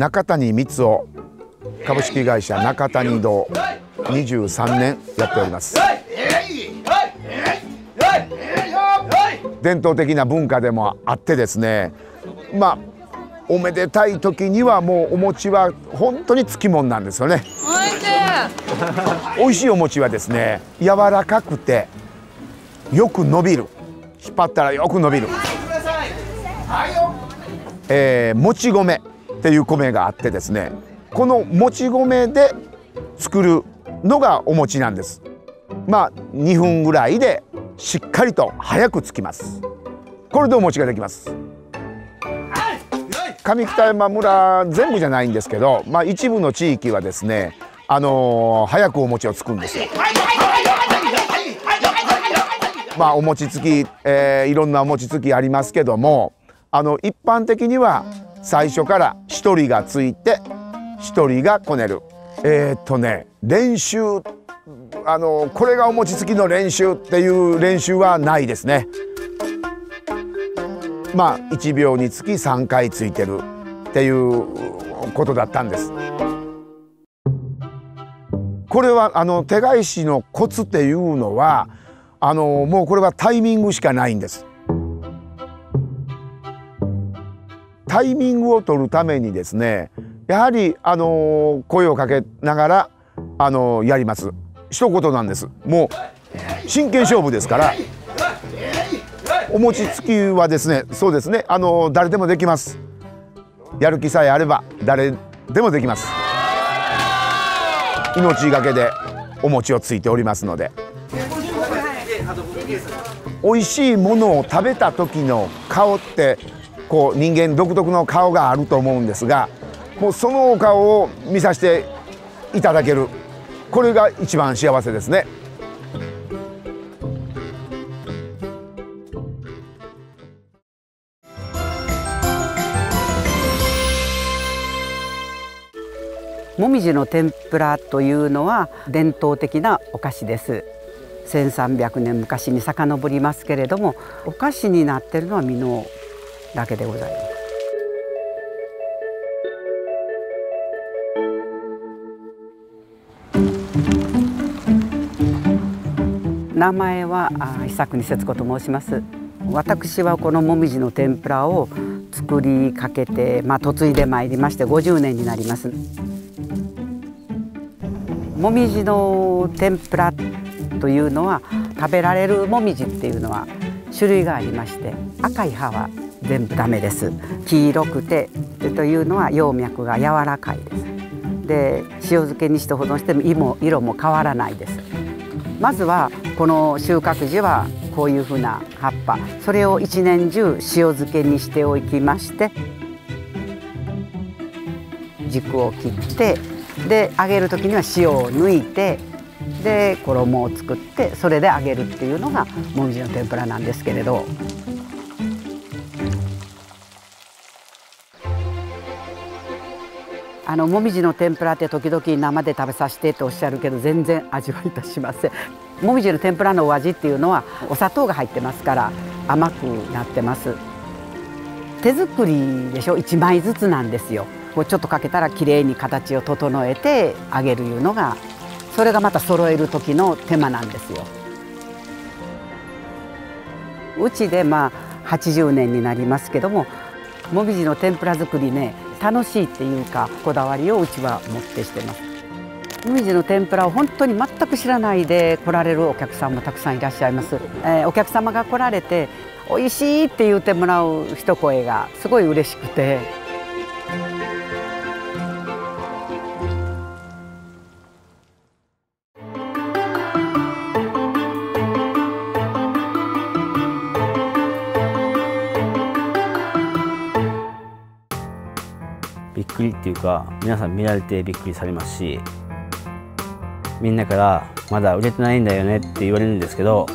中谷光夫株式会社中谷堂23年やっております。伝統的な文化でもあってですねまあおめでたい時にはもうお餅は本当につきもんなんですよね。美味しいお餅はですね柔らかくてよく伸びる。引っ張ったらよく伸びる、えー、もち米っていう米があってですねこのもち米で作るのがお餅なんです。まあ2分ぐらいでしっかりと早くつきます。これでお餅ができます。上北山村全部じゃないんですけど、まあ、一部の地域はですね、あのー、早くお餅をつくんですよ。まあ、お餅つき、えー、いろんなお餅つきありますけどもあの一般的には最初から1人がついて1人がこねるえー、っとね練習あのこれがお餅つきの練習っていう練習はないですね。まあ1秒につき3回ついてるっていうことだったんです。これはあの手返しのコツっていうのはあのもうこれはタイミングしかないんです。タイミングを取るためにですねやはりあの声をかけながらあのやります。一言なんです。もう真剣勝負ですからお餅つきはですねそうですねあの誰でもできます。やる気さえあれば誰でもできます。命がけでお餅をついておりますので。美味しいものを食べた時の顔ってこう人間独特の顔があると思うんですがもうそのお顔を見させていただける。これが一番幸せですね。もみじの天ぷらというのは伝統的なお菓子です。1300年昔に遡りますけれどもお菓子になっているのは美濃。だけでございます。名前は久国節子と申します。私はこのもみじの天ぷらを作りかけてまあ嫁いでまいりまして50年になります。もみじの天ぷらというのは食べられるもみじっていうのは種類がありまして赤い葉は全部ダメです。黄色くてというのは葉脈が柔らかいです。で塩漬けにして保存しても色も色も変わらないです。まずはこの収穫時はこういうふうな葉っぱ。それを一年中塩漬けにしておきまして軸を切ってで揚げる時には塩を抜いてで衣を作ってそれで揚げるっていうのがもみじの天ぷらなんですけれど。あのもみじの天ぷらって時々生で食べさせてとおっしゃるけど全然味はいたしません。もみじの天ぷらのお味っていうのはお砂糖が入ってますから甘くなってます。手作りでしょ？1枚ずつなんですよ。こうちょっとかけたらきれいに形を整えて揚げるいうのがそれがまた揃える時の手間なんですよ。うちでまあ80年になりますけどももみじの天ぷら作りね楽しいっていうかこだわりをうちは持ってしてます。もみじの天ぷらを本当に全く知らないで来られるお客さんもたくさんいらっしゃいます。えー、お客様が来られて美味しいって言ってもらう一声がすごい嬉しくて。くりっていうか皆さん見られてびっくりされますしみんなからまだ売れてないんだよねって言われるんですけど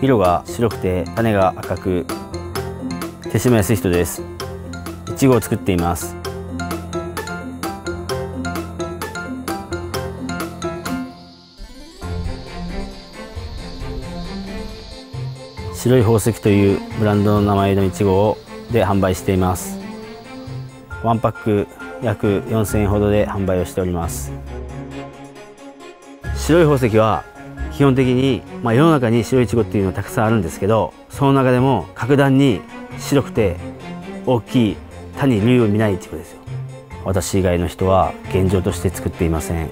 色が白くて種が赤く手締めやすい人です。いちごを作っています。白い宝石というブランドの名前のいちごをで販売しています。ワンパック約4000円ほどで販売をしております。白い宝石は基本的に、まあ、世の中に白いちごっていうのはたくさんあるんですけどその中でも格段に白くて大きい他に類を見ないいちごですよ。私以外の人は現状として作っていません。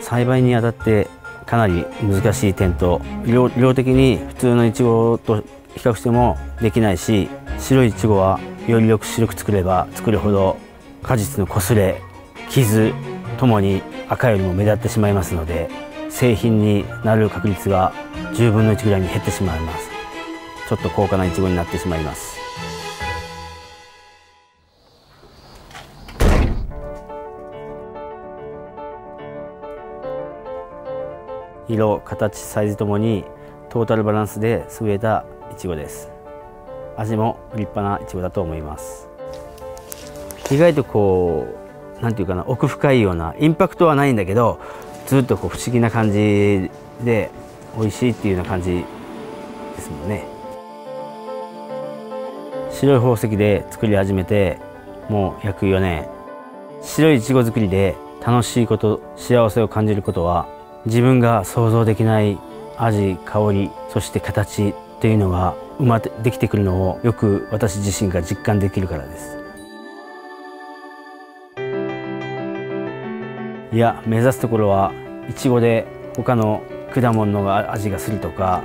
栽培にあたってかなり難しい点と量量的に普通のいちごと比較してもできないし白いいちごはよりよく白く作れば作るほど果実の擦れ傷ともに赤よりも目立ってしまいますので製品になる確率が10分の1ぐらいに減ってしまいます。ちょっと高価ないちごになってしまいます。色形サイズともにトータルバランスで優れたいちごです。味も立派ないちごだと思います。意外とこうなんていうかな奥深いようなインパクトはないんだけどずっとこう不思議な感じで美味しいっていうような感じですもんね。白い宝石で作り始めてもう約4年。白いいちご作りで楽しいこと幸せを感じることは自分が想像できない味香りそして形っていうのが生まれてきてくるのをよく私自身が実感できるからです。いや目指すところはいちごで他の果物の味がするとか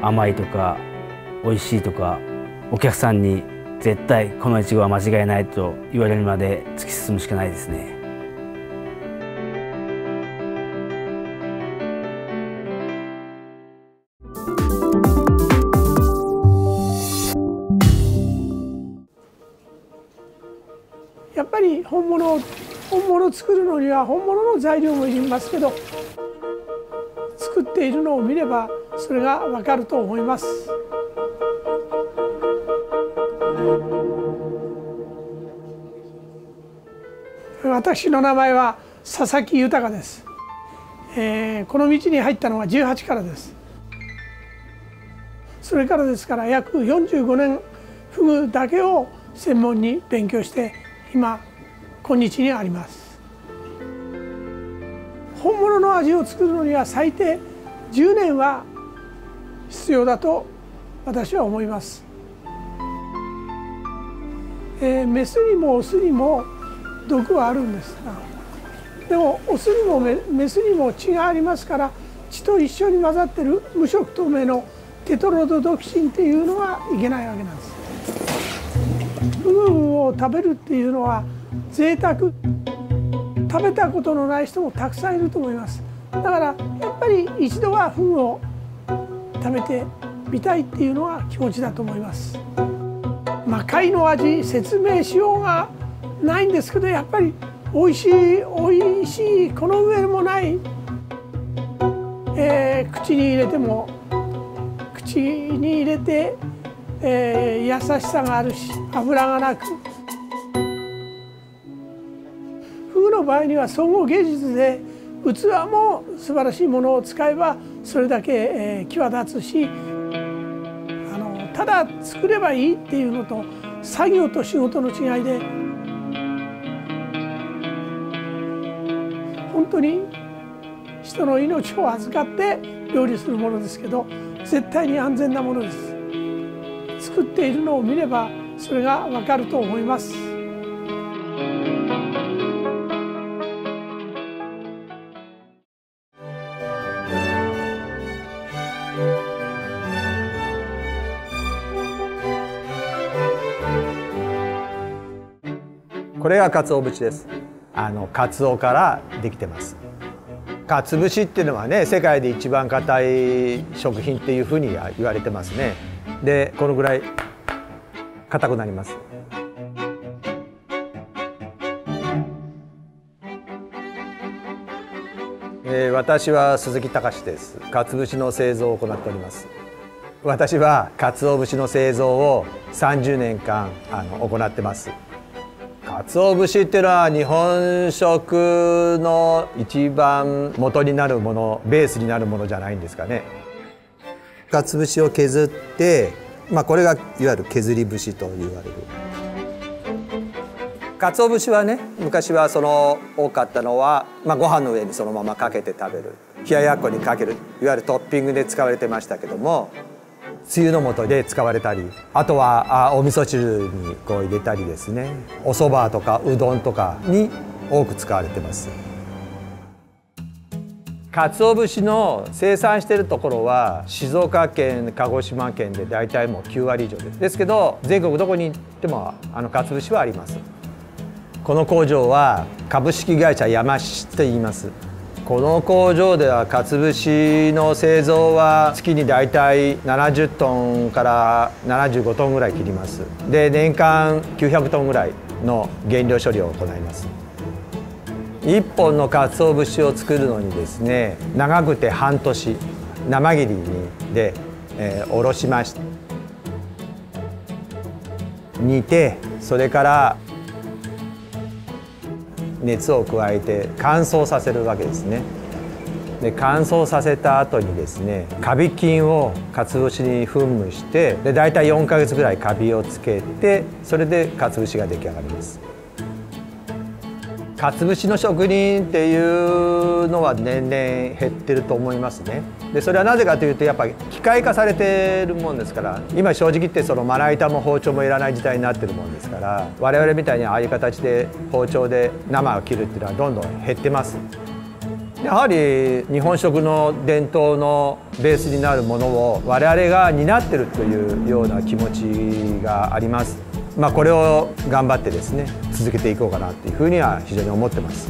甘いとか美味しいとかお客さんに絶対このいちごは間違いないと言われるまで突き進むしかないですね。作るのには本物の材料もいりますけど作っているのを見ればそれがわかると思います。私の名前は佐々木豊です、えー、この道に入ったのは18からです。それからですから約45年フグだけを専門に勉強して今今日にあります。本物の味を作るのには最低10年は必要だと私は思います、えー、メスにもオスにも毒はあるんですがでもオスにもメスにも血がありますから血と一緒に混ざってる無色透明のテトロドドキシンっていうのはいけないわけなんです。フグを食べるっていうのは贅沢。食べたことのない人もたくさんいると思います。だからやっぱり一度はフグを食べてみたいっていうのは気持ちだと思います。まあ貝の味説明しようがないんですけどやっぱり美味しい美味しいこの上もない、えー、口に入れても口に入れて、えー、優しさがあるし油がなく場合には総合芸術で器も素晴らしいものを使えばそれだけ、際立つしあのただ作ればいいっていうのと作業と仕事の違いで本当に人の命を預かって料理するものですけど絶対に安全なものです。作っているのを見ればそれがわかると思います。れが鰹節です。あのカツオからできてます。かつ節っていうのはね世界で一番硬い食品っていうふうに言われてますね。でこのぐらい硬くなります。えー、私は鈴木隆です。かつ節の製造を行っております。私は鰹節の製造を30年間あの行ってます。鰹節っていうのは日本食の一番元になるものベースになるものじゃないんですかね。鰹節を削って、まあ、これがいわゆる削り節と言われる。鰹節はね昔はその多かったのは、まあ、ご飯の上にそのままかけて食べる。冷ややっこにかけるいわゆるトッピングで使われてましたけどもつゆの素で使われたりあとはあお味噌汁にこう入れたりですね。お蕎麦とかうどんとかに多く使われてます。鰹節の生産しているところは静岡県鹿児島県で大体もう9割以上です。ですけど全国どこに行ってもあの鰹節はあります。この工場は株式会社山志と言います。この工場ではかつ節の製造は月に大体70トンから75トンぐらい切ります。で年間900トンぐらいの原料処理を行います。1本の鰹節を作るのにですね長くて半年生切りにで、えー、おろしまして煮てそれから熱を加えて乾燥させるわけですね。で乾燥させた後にですねカビ菌をかつぶしに噴霧してで大体4ヶ月ぐらいカビをつけてそれでかつぶしが出来上がります。かつぶしの職人っていうのは年々減ってると思いますね。でそれはなぜかというとやっぱり機械化されてるもんですから今正直言ってそのまな板も包丁もいらない時代になってるもんですから我々みたいにああいう形で包丁で生を切るっていうのはどんどん減ってます。やはり日本食の伝統のベースになるものを我々が担ってるというような気持ちがあります。まあ、これを頑張ってですね続けていこうかなというふうには非常に思ってます。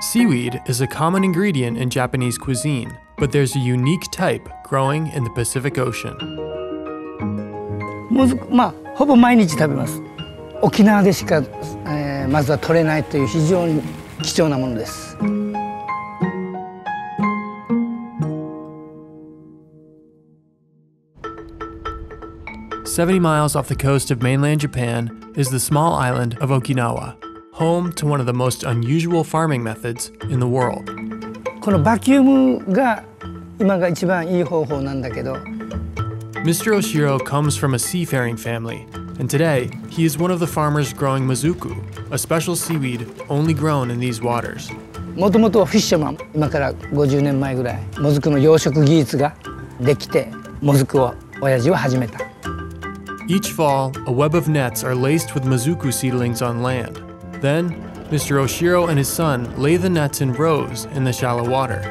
Seaweed is a common ingredient in Japanese cuisine, but there's a unique type growing in the Pacific Ocean. まあほぼ毎日食べます沖縄でしか、えー、まずは取れないという非常に貴重なものです。Seventy miles off the coast of mainland Japan is the small island of Okinawa, home to one of the most unusual farming methods in the world. このバキュームが今が一番いい方法なんだけど。Mr. Oshiro comes from a seafaring family and today he is one of the farmers growing mazuku, a special seaweed only grown in these waters. もともとフィッシャマン今から50年前ぐらいもずくの養殖技術ができてもずくを親父は始めた。Each fall, a web of nets are laced with mazuku seedlings on land. Then, Mr. Oshiro and his son lay the nets in rows in the shallow water.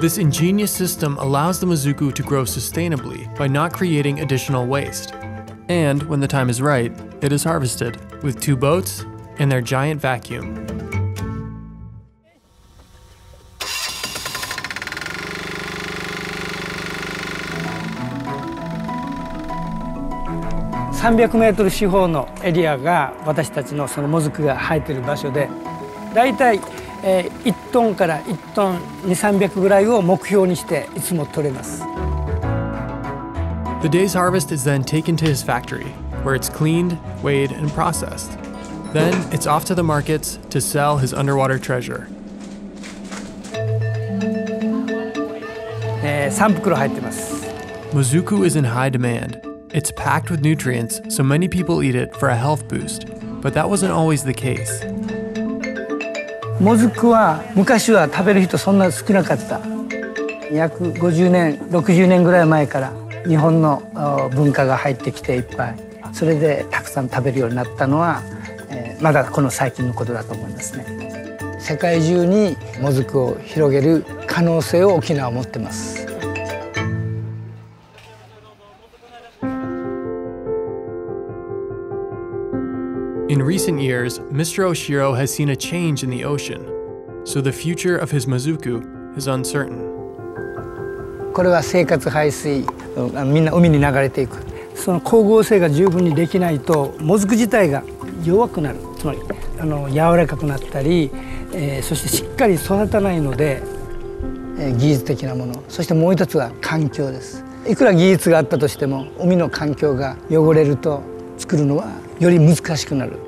This ingenious system allows the mazuku to grow sustainably by not creating additional waste. And when the time is right, it is harvested with two boats and their giant vacuum. ...300 メートル四方のエリアが私たちのそのもずくが生えている場所でだいたい1トンから1トン2300ぐらいを目標にしていつも取れます。The day's harvest is then taken to his factory, where it's cleaned, weighed, and processed. Then it's off to the markets to sell his underwater treasure. 3袋入ってます。Mozuku is in high demand. It's packed with nutrients, so many people eat it for a health boost. But that wasn't always the case. もずくは昔は食べる人そんな少なかった。約50年、60年ぐらい前から 日本の文化が入ってきていっぱいそれでたくさん食べるようになったのは、えー、まだこの最近のことだと思いますね世界中にもずくを広げる可能性を沖縄は持ってます In recent years, Mr. Oshiro has seen a change in the ocean, so the future of his Mazuku is uncertain. これは生活排水みんな海に流れていく。その光合成が十分にできないともずく自体が弱くなる。つまりあの柔らかくなったり、えー、そしてしっかり育たないので、えー、技術的なもの。そしてもう一つは環境です。いくら技術があったとしても海の環境が汚れると作るのはより難しくなる。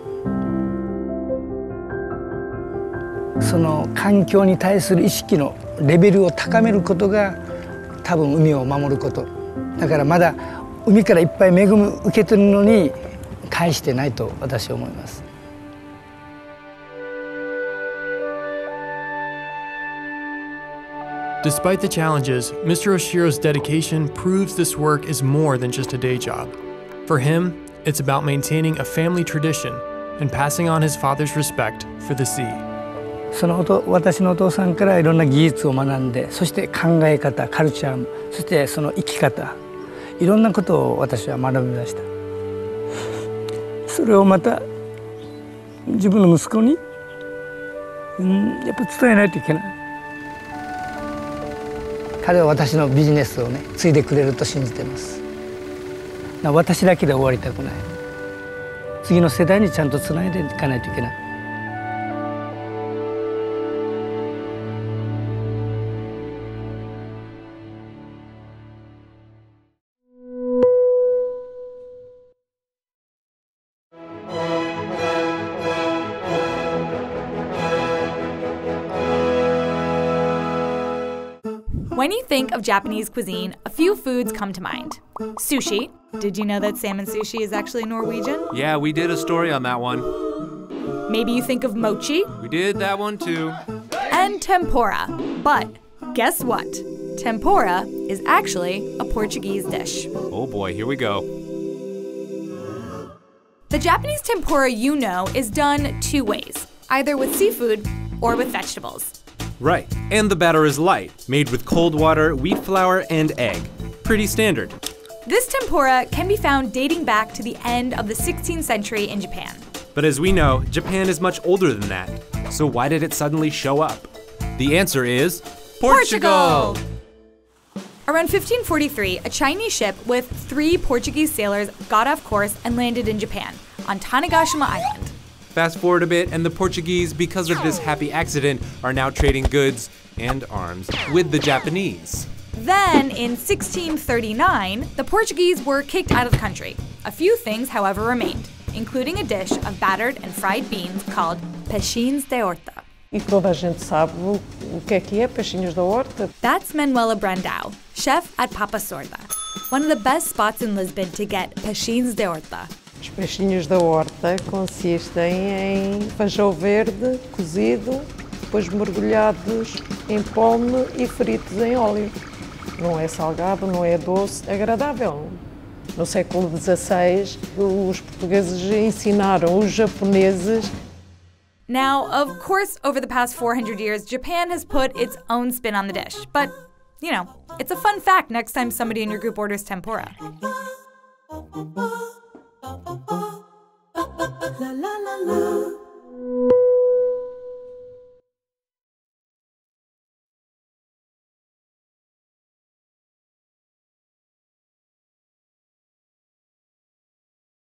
その環境に対する意識のレベルを高めることが多分海を守ること。だからまだ海からいっぱい恵む受け取るのに返してないと私は思います。Despite the challenges, Mr. Oshiro's dedication proves this work is more than just a day job. For him, it's about maintaining a family tradition and passing on his father's respect for the sea. その私のお父さんからいろんな技術を学んでそして考え方カルチャーそしてその生き方いろんなことを私は学びました。それをまた自分の息子に、うん、やっぱ伝えないといけない。彼は私のビジネスをね継いでくれると信じてます。私だけで終わりたくない。次の世代にちゃんとつないでいかないといけない。When you think of Japanese cuisine, a few foods come to mind. Sushi. Did you know that salmon sushi is actually Norwegian? Yeah, we did a story on that one. Maybe you think of mochi. We did that one too. And tempura. But guess what? Tempura is actually a Portuguese dish. Oh boy, here we go. The Japanese tempura you know is done two ways either with seafood or with vegetables. Right, and the batter is light, made with cold water, wheat flour, and egg. Pretty standard. This tempura can be found dating back to the end of the 16th century in Japan. But as we know, Japan is much older than that. So why did it suddenly show up? The answer is Portugal! Portugal! Around 1543, a Chinese ship with three Portuguese sailors got off course and landed in Japan, on Tanegashima Island. Fast forward a bit, and the Portuguese, because of this happy accident, are now trading goods and arms with the Japanese. Then, in 1639, the Portuguese were kicked out of the country. A few things, however, remained, including a dish of battered and fried beans called peixinhos de horta. E toda a gente sabe o, que é que é peixinhos da horta. That's Manuela Brandao, chef at Papa Sorda, one of the best spots in Lisbon to get peixinhos de horta. Os peixinhos da horta consistem em feijão verde cozido, depois mergulhados em palme e fritos em óleo. Não é salgado, não é doce, é agradável. No século XVI, os portugueses ensinaram os japoneses Now, of course, over the past 400 years, Japan has put its own spin on the dish. But, you know, it's a fun fact next time somebody in your group orders tempura. La la la la.